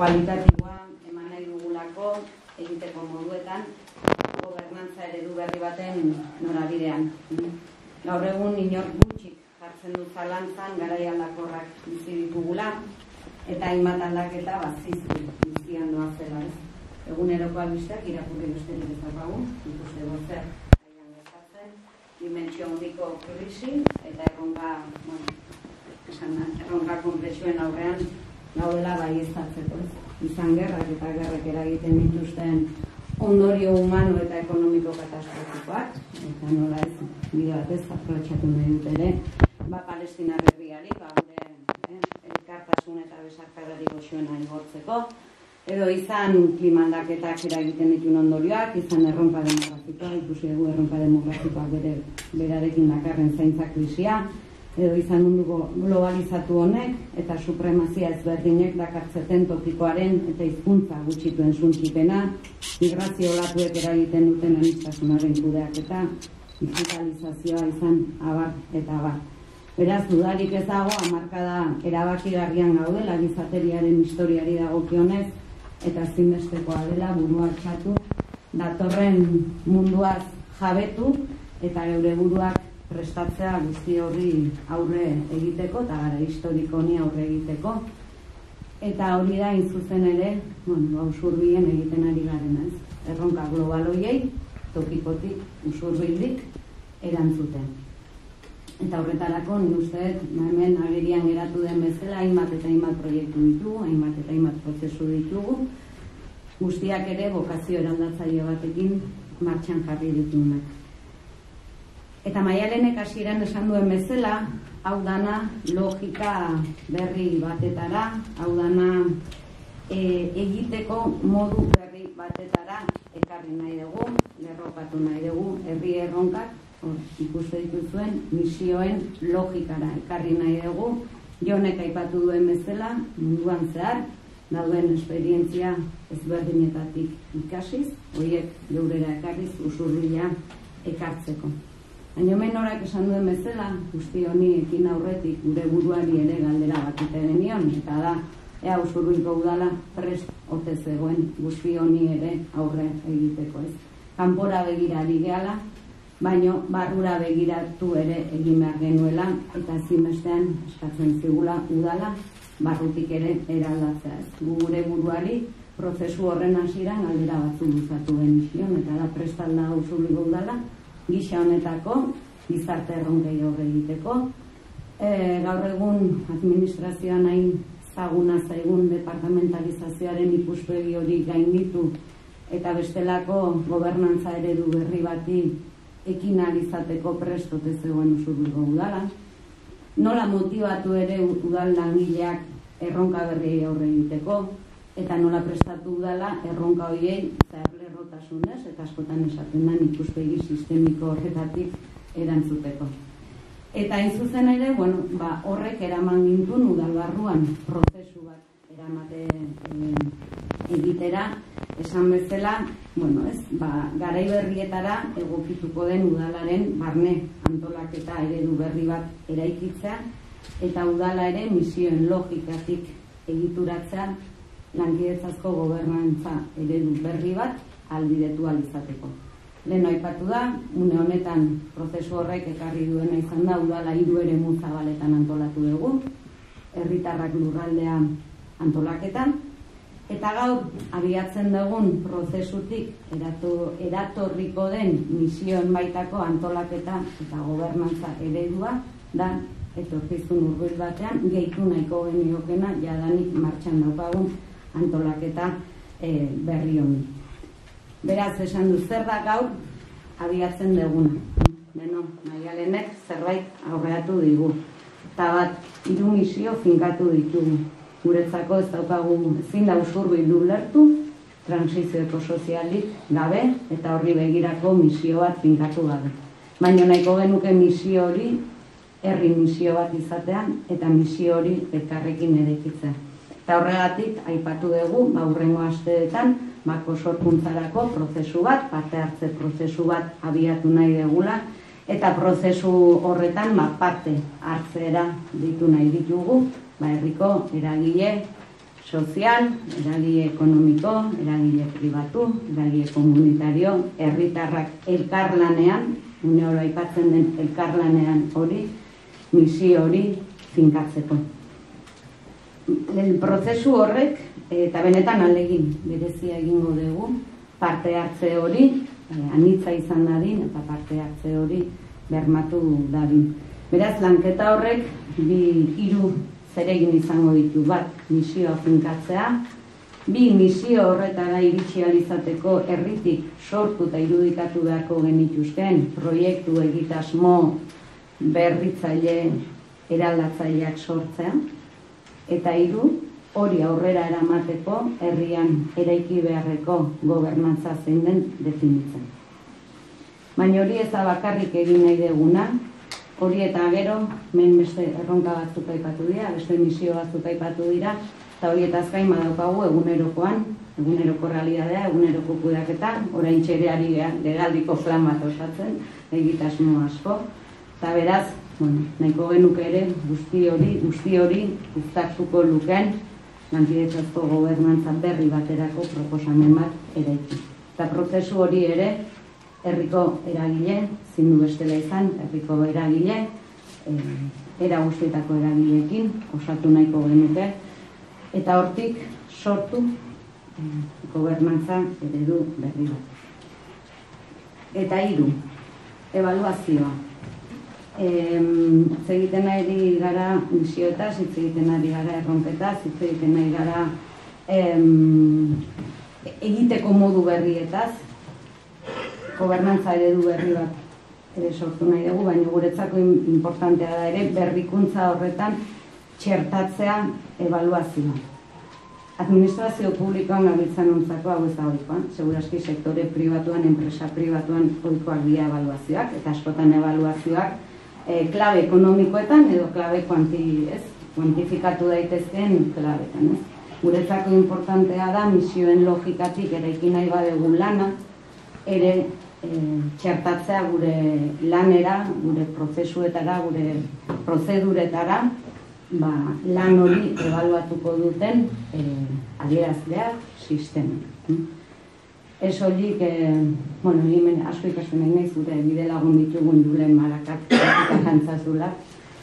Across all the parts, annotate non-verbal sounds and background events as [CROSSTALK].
kualitatiboa eman nahi dugulako egiteko moduetan gobernantza eredu berri baten norabidean. Gaur egun inor gutxik jartzen du zalantzan garai aldakorrak bizi ditugula eta hainbat aldaketa bazizki bizian doa zela ez. Eguneroko albisteak irakurri besterik ez daukagu, ikuste gozer aian gertatzen, dimentsio handiko krisi eta erronka, bueno, esan da, erronka konplexuen aurrean gaudela bai ez. Izan gerrak eta gerrak eragiten dituzten ondorio humano eta ekonomiko katastrofikoak, eta nola ez, bide batez, aprotxatu nahi dut ere, ba, palestina herriari, ba, gure eh, elkartasun eta besarkarari goxuena igortzeko, edo izan klimaldaketak eragiten ditun ondorioak, izan erronka demografikoa, ikusi dugu erronka demografikoa bere, berarekin dakarren zaintza krisia, edo izan mundu globalizatu honek eta supremazia ezberdinek dakartzeten tokikoaren eta hizkuntza gutxituen suntzipena, migrazio olatuek eragiten duten anistasunaren kudeak eta digitalizazioa izan abar eta abar. Beraz, dudarik ez dago, amarkada erabakigarrian gaudela gizateriaren historiari dagokionez eta zinbestekoa dela burua txatu, datorren munduaz jabetu eta geure buruak prestatzea guzti horri aurre egiteko eta gara historiko honi aurre egiteko. Eta hori da inzuzen ere, bueno, usurbien egiten ari garen ez. Erronka global hoiei, tokikotik, usurbildik, erantzuten. Eta horretarako, ni uste, hemen agerian geratu den bezala, hainbat eta hainbat proiektu ditugu, hainbat eta hainbat prozesu ditugu, guztiak ere bokazio eraldatzaile batekin martxan jarri ditunak. Eta maialenek hasieran esan duen bezala, hau dana logika berri batetara, hau dana e, egiteko modu berri batetara ekarri nahi dugu, lerrokatu nahi dugu, herri erronkak, hor, ikuste dituzuen, misioen logikara ekarri nahi dugu, jonek aipatu duen bezala, munduan zehar, dauden esperientzia ezberdinetatik ikasiz, horiek geurera ekarriz, usurria ekartzeko. Baina esan duen bezala, guzti honi ekin aurretik gure buruari ere galdera bat iten nion, eta da, ea usurruiko udala prest ote zegoen guzti honi ere aurre egiteko ez. Kanpora begirari gehala, baino barrura begiratu ere egin behar genuela, eta zimestean eskatzen zigula udala, barrutik ere eraldatzea ez. Gure buruari prozesu horren hasieran galdera batzu luzatu genizion, eta da prestalda usurruiko udala, gisa honetako, gizarte erronkei horre egiteko. E, gaur egun administrazioan hain zaguna zaigun departamentalizazioaren ikuspegi hori gainditu eta bestelako gobernantza eredu berri bati ekin alizateko prestote zegoen usurduko udala. Nola motivatu ere udal langileak erronka berri aurre egiteko, eta nola prestatu udala erronka horiei lerrotasunez eta askotan esaten da ikuspegi sistemiko horretatik erantzuteko. Eta hain zuzen ere, bueno, ba, horrek eraman gintun udalbarruan prozesu bat eramate e, egitera, esan bezala, bueno, ez, ba, garai berrietara egokituko den udalaren barne antolaketa eredu berri bat eraikitzea, eta udala ere misioen logikatik egituratzea lankidetzasko gobernantza eredu berri bat albidetu alizateko. Lehen aipatu da, une honetan prozesu horrek ekarri duena izan da, udala hiru ere muzabaletan antolatu dugu, herritarrak lurraldea antolaketan, eta gaur abiatzen dugun prozesutik eratu, eratorriko den misioen baitako antolaketa eta gobernantza eredua da, etorkizun urbil batean, gehitu nahiko geniokena jadanik martxan daukagun antolaketa e, berri honi. Beraz, esan du zer da gaur abiatzen deguna. Beno, maialenek zerbait aurreatu digu. Eta bat, hiru misio finkatu ditugu. Guretzako ez daukagu ezin da usurbu hilu lertu, transizioko sozialik gabe eta horri begirako misio bat finkatu gabe. Baina nahiko genuke misio hori herri misio bat izatean eta misio hori elkarrekin erekitzea. Eta horregatik, aipatu dugu, baurrengo asteetan, bako sorkuntzarako prozesu bat, parte hartze prozesu bat abiatu nahi degula, eta prozesu horretan ba, parte hartzera ditu nahi ditugu, ba, erriko eragile sozial, eragile ekonomiko, eragile pribatu, eragile komunitario, herritarrak elkarlanean, une aipatzen den elkarlanean hori, misio hori finkatzeko. El prozesu horrek, eta benetan alegin, berezia egingo dugu, parte hartze hori, eh, anitza izan dadin, eta parte hartze hori bermatu dadin. Beraz, lanketa horrek, bi hiru zeregin izango ditu. Bat misioa finkatzea, bi misio horretara iritsi izateko herritik sortu eta irudikatu beharko genituzten proiektu egitasmo berritzaile eraldatzaileak sortzea, eta hiru hori aurrera eramateko herrian eraiki beharreko gobernantza zein den definitzen. Baina hori ez da bakarrik egin nahi deguna, hori eta gero, men beste erronka batzuk aipatu dira, beste misio batzuk aipatu dira, eta hori eta azkain badaukagu egunerokoan, eguneroko realidadea, eguneroko kudaketa, orain txereari legaldiko flan bat osatzen, egitasmo asko, eta beraz, bueno, nahiko genuke ere, guzti hori, guzti hori, guztatuko luken, lankidetzazko gobernantza berri baterako proposamen bat ere. Eta prozesu hori ere, herriko eragile, zindu bestela izan, herriko eragile, e, era guztietako eragileekin, osatu nahiko genuke, eta hortik sortu e, gobernantza eredu berri bat. Eta hiru, evaluazioa. E, egiten ari gara misioetaz, hitz egiten ari gara erronketaz, hitz egiten ari gara em, egiteko modu berrietaz, gobernantza eredu berri bat ere sortu nahi dugu, baina guretzako importantea da ere berrikuntza horretan txertatzea evaluazioa. Administrazio publikoan gabiltzan ontzako hau ez da oikoan, seguraski sektore pribatuan, enpresa pribatuan oikoak dira evaluazioak, eta askotan evaluazioak e, klabe ekonomikoetan edo klabe kuanti, ez, kuantifikatu daitezkeen klabetan. Ez. Guretzako importantea da misioen logikatik eraiki nahi badegu lana, ere e, txertatzea gure lanera, gure prozesuetara, gure prozeduretara, ba, lan hori ebaluatuko duten e, adierazleak sistema. Ez hori, e, bueno, hemen asko ikasten nahi nahi zure bide lagun ditugun dulen malakak, eta jantzazula,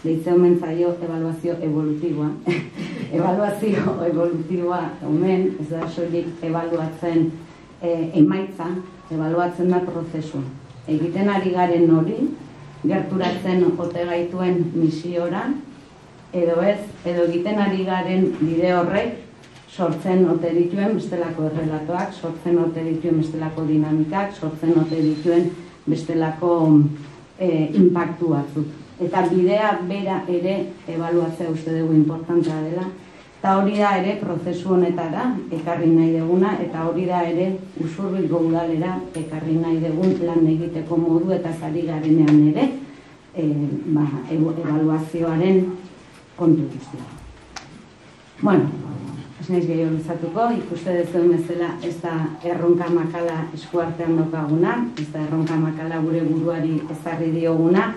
deitze omen zaio evaluazio evolutiboa. [LAUGHS] evaluazio evolutiboa omen, ez da soilik evaluatzen e, emaitza, ebaluatzen da prozesu. Egiten ari garen hori, gerturatzen ote gaituen misiora, edo ez, edo egiten ari garen bide horrek, sortzen ote dituen bestelako errelatoak, sortzen ote dituen bestelako dinamikak, sortzen ote dituen bestelako e, impactu batzuk. Eta bidea bera ere ebaluatzea uste dugu importantea dela, Eta hori da ere prozesu honetara ekarri nahi deguna eta hori da ere usurbilgo udalera ekarri nahi degun lan egiteko modu eta zari garenean ere e, ba, evaluazioaren kontu guztia. Bueno, ez nahiz gehiago luzatuko, ikuste dezuen bezala ez da erronka makala eskuartean dokaguna, ez da erronka makala gure buruari ezarri dioguna,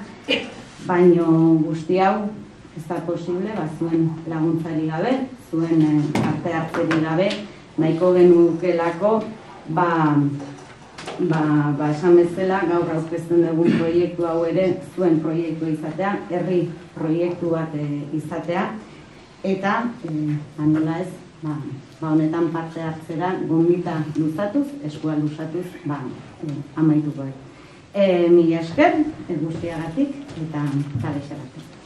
baino guzti hau ez da posible, ba, zuen laguntzari gabe, zuen eh, parte hartzeri gabe, nahiko genukelako, ba, ba, ba esan bezala, gaur aurkezten dugun proiektu hau ere, zuen proiektu izatea, herri proiektu bat e, izatea, eta, e, anola ez, ba, ba, honetan parte hartzera, gombita luzatuz, eskua luzatuz, ba, e, amaituko. E, mila esker, guztiagatik, eta txalexeratik.